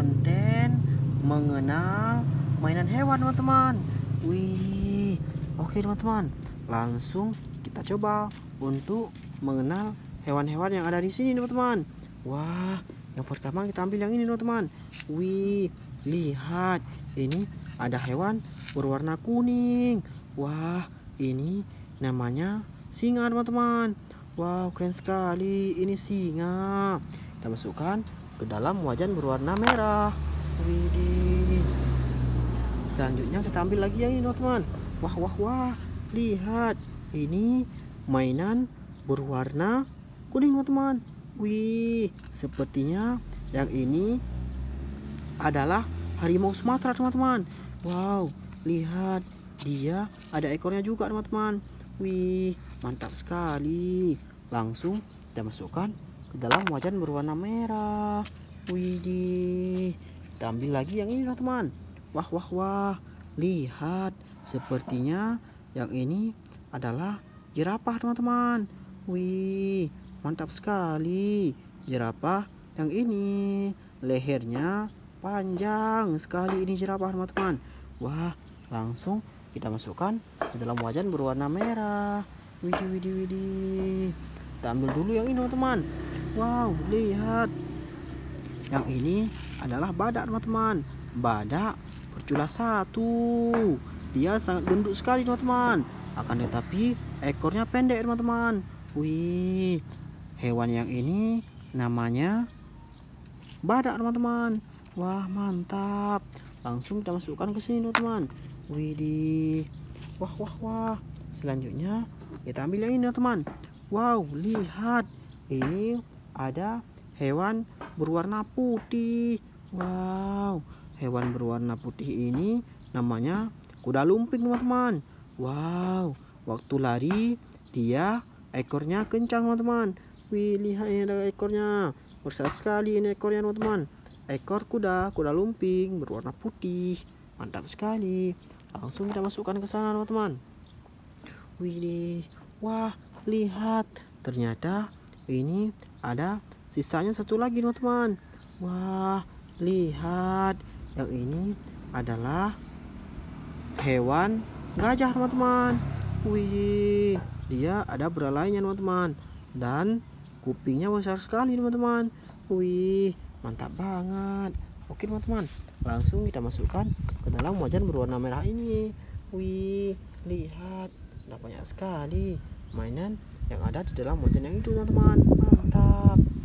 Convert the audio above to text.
konten mengenal mainan hewan teman-teman. Wih oke teman-teman. Langsung kita coba untuk mengenal hewan-hewan yang ada di sini teman-teman. Wah yang pertama kita ambil yang ini teman-teman. Wih lihat. Ini ada hewan berwarna kuning. Wah ini namanya singa teman-teman. Wow keren sekali. Ini singa. Kita masukkan ke dalam wajan berwarna merah. Widih. selanjutnya kita ambil lagi yang ini teman-teman. Wah wah wah. Lihat. Ini mainan berwarna kuning teman-teman. Wih sepertinya yang ini adalah harimau Sumatera teman-teman. Wow lihat. Dia ada ekornya juga teman-teman. Wih mantap sekali. Langsung kita masukkan ke dalam wajan berwarna merah. Widih. Kita ambil lagi yang ini teman wah wah wah. Lihat sepertinya yang ini adalah jerapah teman-teman. Wih mantap sekali. Jerapah yang ini. Lehernya panjang sekali ini jerapah teman-teman. Wah langsung kita masukkan ke dalam wajan berwarna merah. Widih widih widih. Kita ambil dulu yang ini teman-teman wow lihat. Yang ini adalah badak teman-teman. Badak bercula satu. Dia sangat gendut sekali teman-teman. Akan tetapi ekornya pendek teman-teman. Wih hewan yang ini namanya badak teman-teman. Wah mantap. Langsung kita masukkan ke sini teman-teman. Widih. Wah wah wah. Selanjutnya kita ambil yang ini teman wow lihat. Ini ada hewan berwarna putih. Wow hewan berwarna putih ini namanya kuda lumping teman-teman. Wow waktu lari dia ekornya kencang teman-teman. Wih lihat ini ada ekornya. Besar sekali ini ekornya teman-teman. Ekor kuda kuda lumping berwarna putih. Mantap sekali. Langsung kita masukkan ke sana teman-teman. Wih, wah, lihat. Ternyata ini ada sisanya satu lagi, teman-teman. Wah, lihat. Yang ini adalah hewan gajah, teman-teman. Wih, dia ada belalainya, teman-teman. Dan kupingnya besar sekali, teman-teman. Wih, mantap banget. Oke, teman-teman. Langsung kita masukkan ke dalam wajan berwarna merah ini. Wih, lihat banyak sekali mainan yang ada di dalam wajan yang itu teman-teman. Mantap.